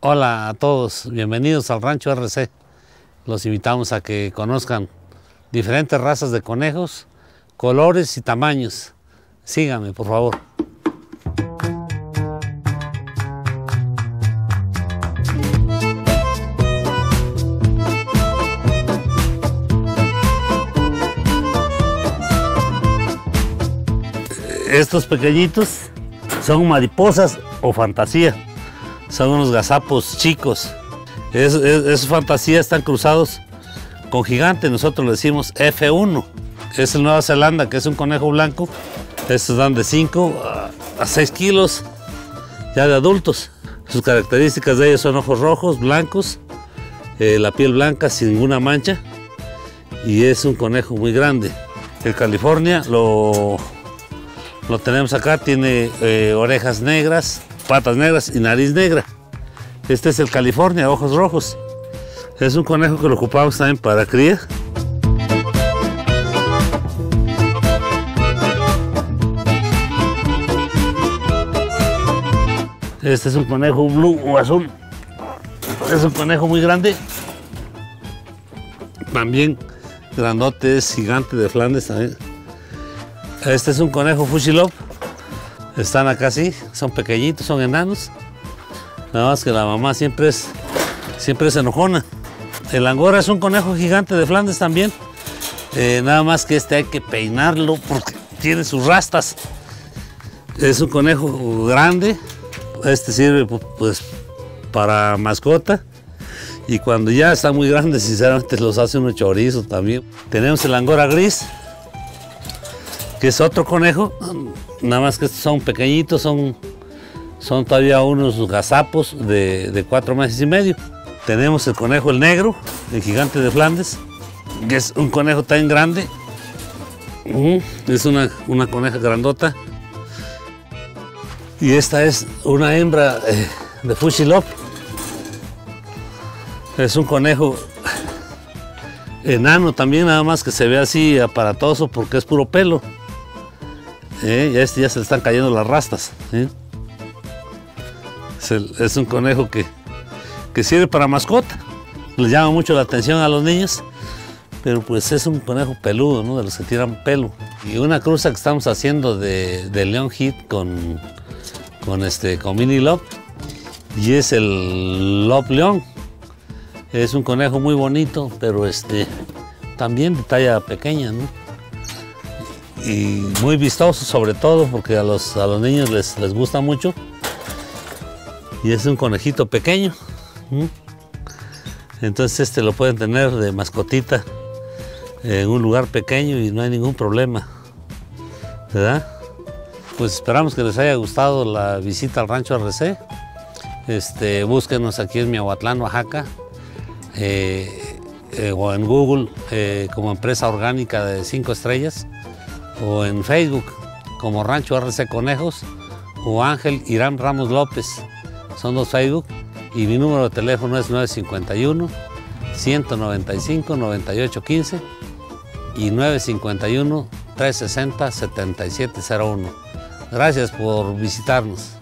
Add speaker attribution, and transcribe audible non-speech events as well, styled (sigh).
Speaker 1: Hola a todos, bienvenidos al Rancho RC. Los invitamos a que conozcan diferentes razas de conejos, colores y tamaños. Síganme, por favor. Estos pequeñitos son mariposas o fantasía. Son unos gazapos chicos. Es, es, fantasía están cruzados con gigante. Nosotros le decimos F1. Es el Nueva Zelanda, que es un conejo blanco. Estos dan de 5 a 6 kilos ya de adultos. Sus características de ellos son ojos rojos, blancos, eh, la piel blanca sin ninguna mancha y es un conejo muy grande. El California lo lo tenemos acá, tiene eh, orejas negras, patas negras y nariz negra. Este es el California, ojos rojos. Es un conejo que lo ocupamos también para cría. Este es un conejo blue o azul. Es un conejo muy grande. También grandote, es gigante de Flandes también. Este es un conejo Fushilov. Están acá así, son pequeñitos, son enanos. Nada más que la mamá siempre es, siempre es enojona. El angora es un conejo gigante de Flandes también. Eh, nada más que este hay que peinarlo porque tiene sus rastas. Es un conejo grande. Este sirve pues para mascota. Y cuando ya está muy grande, (laughs) sinceramente los hace unos chorizos también. Tenemos el angora gris que es otro conejo, nada más que estos son pequeñitos, son, son todavía unos gazapos de, cuatro meses y medio. Tenemos el conejo el negro, el gigante de Flandes, que es un conejo tan grande. Es una, una coneja grandota. Y esta es una hembra eh, de Fushilop. Es un conejo enano también, nada más que se ve así aparatoso porque es puro pelo. ¿Eh? ya, este ya se le están cayendo las rastas. ¿eh? Es, un conejo que, que sirve para mascota. Le llama mucho la atención a los niños, pero pues es un conejo peludo, ¿no? de los que tiran pelo. Y una cruza que estamos haciendo de, de León Hit con, con, este, con Mini Lop, y es el Lop León. Es un conejo muy bonito, pero este, también de talla pequeña. Y muy vistoso sobre todo porque a los, a los niños les, les gusta mucho. Y es un conejito pequeño. Entonces este lo pueden tener de mascotita en un lugar pequeño y no hay ningún problema. ¿Verdad? Pues esperamos que les haya gustado la visita al rancho RC. Este, búsquenos aquí en Miahuatlán, Oaxaca, eh, eh, o en Google eh, como empresa orgánica de cinco estrellas o en Facebook como Rancho RC Conejos o Ángel Irán Ramos López. Son dos Facebook y mi número de teléfono es 951 195 9815 y 951 360 7701. Gracias por visitarnos.